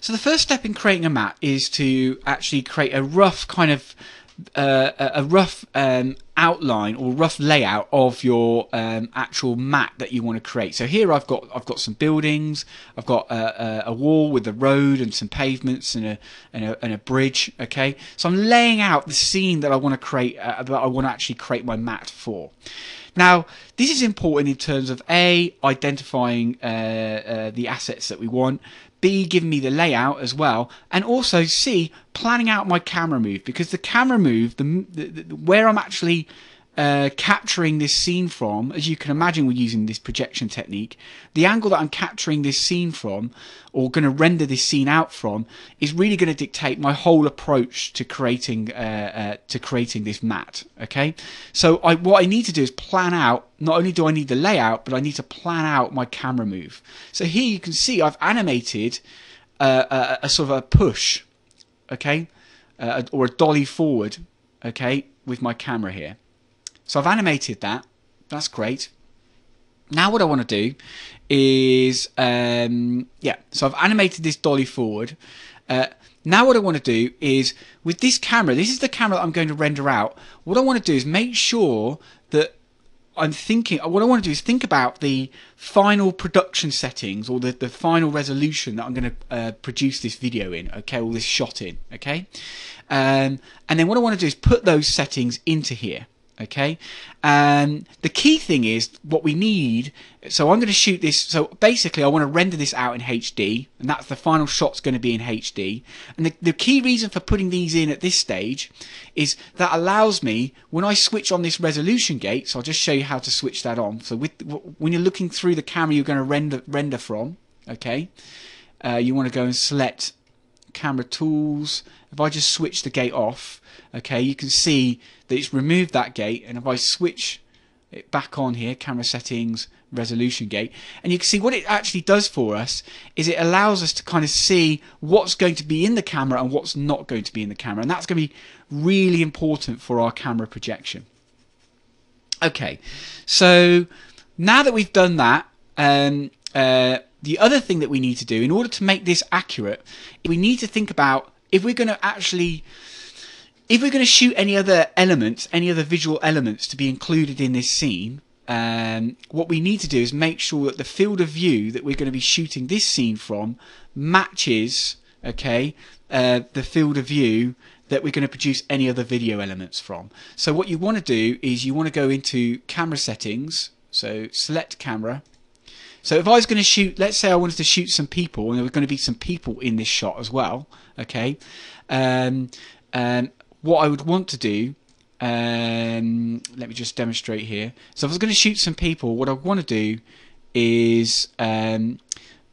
So the first step in creating a matte is to actually create a rough kind of uh, a rough um, outline or rough layout of your um, actual matte that you want to create. So here I've got I've got some buildings, I've got a, a, a wall with a road and some pavements and a, and a, and a bridge. Okay, so I'm laying out the scene that I want to create uh, that I want to actually create my matte for. Now, this is important in terms of A, identifying uh, uh, the assets that we want, B, giving me the layout as well, and also C, planning out my camera move because the camera move, the, the, the where I'm actually uh, capturing this scene from, as you can imagine, we're using this projection technique. The angle that I'm capturing this scene from, or going to render this scene out from, is really going to dictate my whole approach to creating uh, uh, to creating this matte. Okay, so I, what I need to do is plan out. Not only do I need the layout, but I need to plan out my camera move. So here you can see I've animated uh, a, a, sort of a push, okay, uh, or a dolly forward, okay, with my camera here. So I've animated that. That's great. Now what I want to do is, um, yeah, so I've animated this dolly forward. Uh, now what I want to do is, with this camera, this is the camera that I'm going to render out. What I want to do is make sure that I'm thinking, what I want to do is think about the final production settings or the, the final resolution that I'm going to uh, produce this video in, okay, all this shot in, okay? Um, and then what I want to do is put those settings into here okay? And the key thing is what we need so I'm going to shoot this so basically I want to render this out in HD and that's the final shot's going to be in HD and the, the key reason for putting these in at this stage is that allows me when I switch on this resolution gate so I'll just show you how to switch that on. So with when you're looking through the camera you're going to render render from okay? Uh, you want to go and select camera tools. If I just switch the gate off okay you can see that it's removed that gate. And if I switch it back on here camera settings resolution gate and you can see what it actually does for us is it allows us to kind of see what's going to be in the camera and what's not going to be in the camera. And that's going to be really important for our camera projection. Okay so now that we've done that um, uh, the other thing that we need to do in order to make this accurate, we need to think about if we're going to actually, if we're going to shoot any other elements, any other visual elements to be included in this scene, um, what we need to do is make sure that the field of view that we're going to be shooting this scene from matches, okay, uh, the field of view that we're going to produce any other video elements from. So what you want to do is you want to go into camera settings, so select camera, so if I was going to shoot, let's say I wanted to shoot some people, and there were going to be some people in this shot as well, okay? Um, um, what I would want to do, um, let me just demonstrate here. So if I was going to shoot some people, what I want to do is um,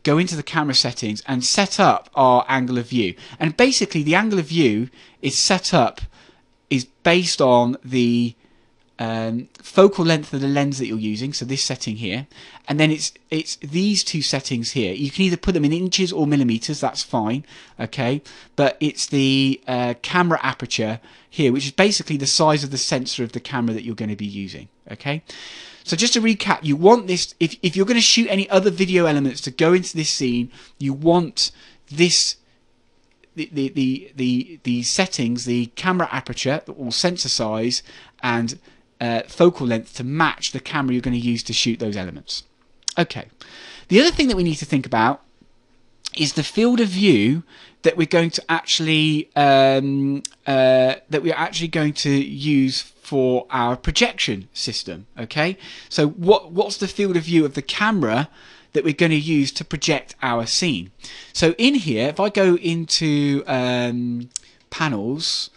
go into the camera settings and set up our angle of view. And basically, the angle of view is set up is based on the um, focal length of the lens that you're using, so this setting here, and then it's it's these two settings here. You can either put them in inches or millimeters, that's fine, okay. But it's the uh, camera aperture here, which is basically the size of the sensor of the camera that you're going to be using, okay. So just to recap, you want this if if you're going to shoot any other video elements to go into this scene, you want this the, the, the, the, the settings, the camera aperture or sensor size and uh, focal length to match the camera you're going to use to shoot those elements. Okay. The other thing that we need to think about is the field of view that we're going to actually um, uh, that we're actually going to use for our projection system. Okay, so what what's the field of view of the camera that we're going to use to project our scene? So in here, if I go into um, panels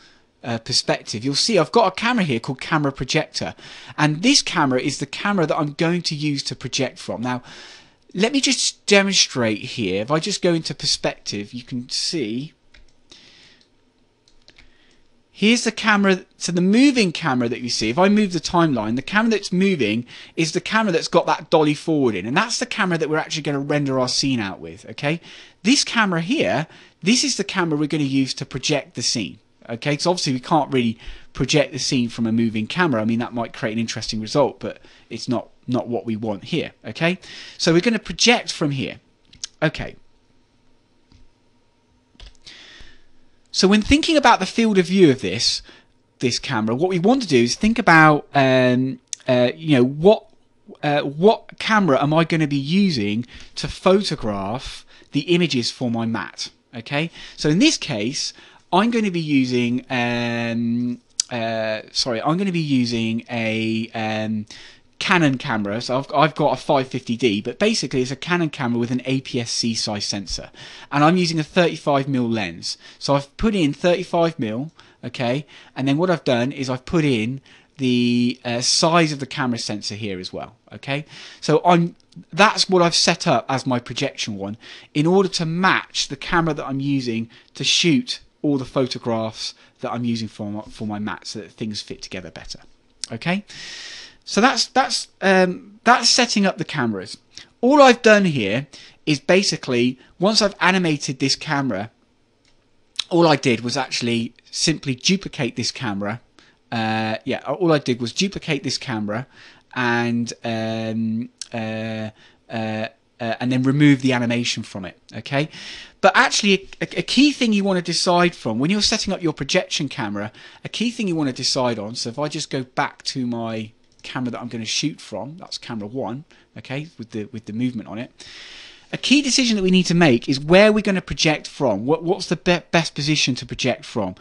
uh, perspective, you'll see I've got a camera here called camera projector. And this camera is the camera that I'm going to use to project from. Now, let me just demonstrate here. If I just go into perspective, you can see Here's the camera, so the moving camera that you see, if I move the timeline, the camera that's moving is the camera that's got that dolly forward in, and that's the camera that we're actually going to render our scene out with, okay? This camera here, this is the camera we're going to use to project the scene. Okay, so obviously we can't really project the scene from a moving camera. I mean, that might create an interesting result, but it's not not what we want here. Okay, so we're going to project from here. Okay. So when thinking about the field of view of this this camera, what we want to do is think about um, uh, you know what uh, what camera am I going to be using to photograph the images for my matte? Okay, so in this case, I'm going to be using um, uh, sorry, I'm going to be using a um, Canon camera. So I've, I've got a 550D, but basically it's a Canon camera with an APS-C size sensor, and I'm using a 35mm lens. So I've put in 35mm, okay, and then what I've done is I've put in the uh, size of the camera sensor here as well. Okay, so I'm that's what I've set up as my projection one in order to match the camera that I'm using to shoot all the photographs that I'm using for my, for my matte so that things fit together better. Okay, so that's that's um, that's setting up the cameras. All I've done here is basically once I've animated this camera, all I did was actually simply duplicate this camera uh, yeah, all I did was duplicate this camera and um, uh, uh, uh, and then remove the animation from it. Okay, but actually, a, a, key thing you want to decide from when you're setting up your projection camera, a key thing you want to decide on. So if I just go back to my camera that I'm going to shoot from, that's camera one. Okay, with the with the movement on it. A key decision that we need to make is where we're going to project from. What, what's the be best position to project from?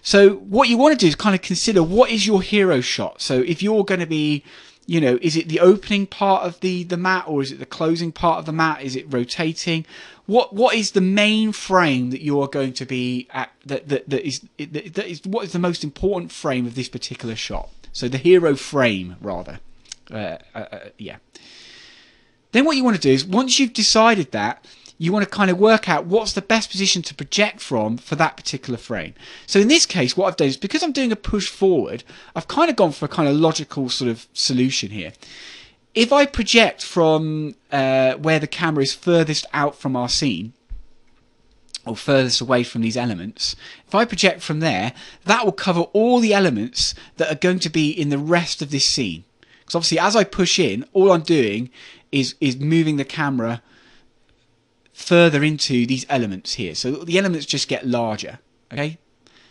So what you want to do is kind of consider what is your hero shot. So if you're going to be, you know, is it the opening part of the the matte or is it the closing part of the matte? Is it rotating? What what is the main frame that you are going to be at? That that, that is that is what is the most important frame of this particular shot? So the hero frame rather. Uh, uh, uh, yeah. Then what you want to do is once you've decided that you want to kind of work out what's the best position to project from for that particular frame. So in this case, what I've done is because I'm doing a push forward, I've kind of gone for a kind of logical sort of solution here. If I project from uh, where the camera is furthest out from our scene, or furthest away from these elements, if I project from there, that will cover all the elements that are going to be in the rest of this scene. Because obviously, as I push in, all I'm doing is is moving the camera further into these elements here. So the elements just get larger, okay?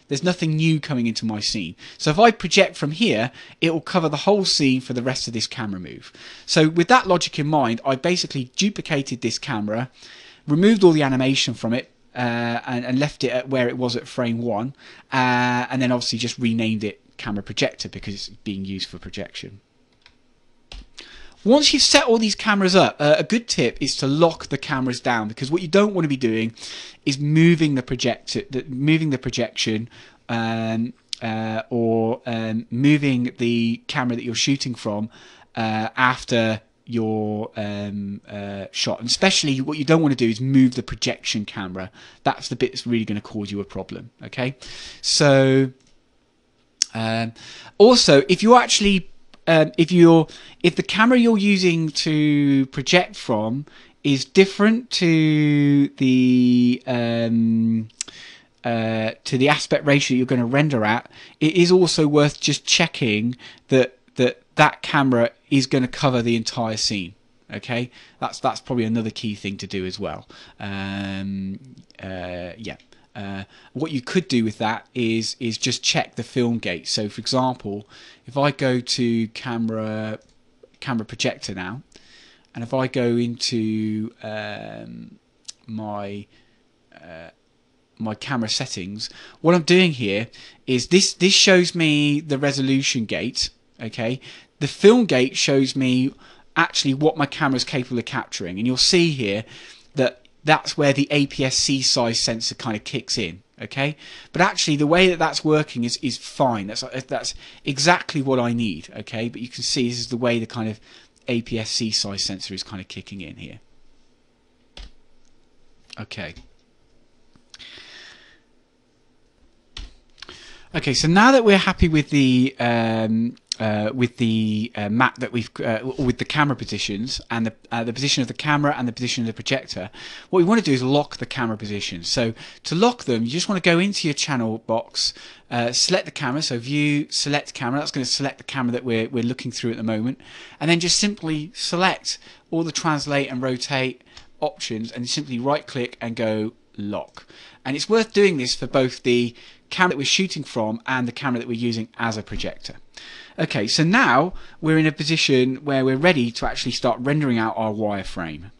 There's nothing new coming into my scene. So if I project from here, it will cover the whole scene for the rest of this camera move. So with that logic in mind, I basically duplicated this camera, removed all the animation from it, uh, and, and, left it at where it was at frame one, uh, and then obviously just renamed it camera projector because it's being used for projection. Once you've set all these cameras up, uh, a good tip is to lock the cameras down because what you don't want to be doing is moving the projector, moving the projection, um, uh, or um, moving the camera that you're shooting from uh, after your um, uh, shot. And especially what you don't want to do is move the projection camera. That's the bit that's really going to cause you a problem. Okay, so um, also if you actually um, if you're if the camera you're using to project from is different to the um, uh, to the aspect ratio you're going to render at, it is also worth just checking that that that camera is going to cover the entire scene. Okay, that's that's probably another key thing to do as well. Um, uh, yeah. Uh, what you could do with that is is just check the film gate. So, for example, if I go to camera camera projector now, and if I go into um, my uh, my camera settings, what I'm doing here is this this shows me the resolution gate. Okay, the film gate shows me actually what my camera is capable of capturing, and you'll see here that's where the APS-C size sensor kind of kicks in. Okay, but actually the way that that's working is is fine. That's that's exactly what I need. Okay, but you can see this is the way the kind of APS-C size sensor is kind of kicking in here. Okay. Okay, so now that we're happy with the um, uh, with the uh, map that we've uh, with the camera positions and the uh, the position of the camera and the position of the projector. What we want to do is lock the camera positions. So to lock them, you just want to go into your channel box, uh, select the camera. So view, select camera. That's going to select the camera that we're we're looking through at the moment, and then just simply select all the translate and rotate options and simply right click and go lock. And it's worth doing this for both the camera that we're shooting from and the camera that we're using as a projector. Okay, so now we're in a position where we're ready to actually start rendering out our wireframe.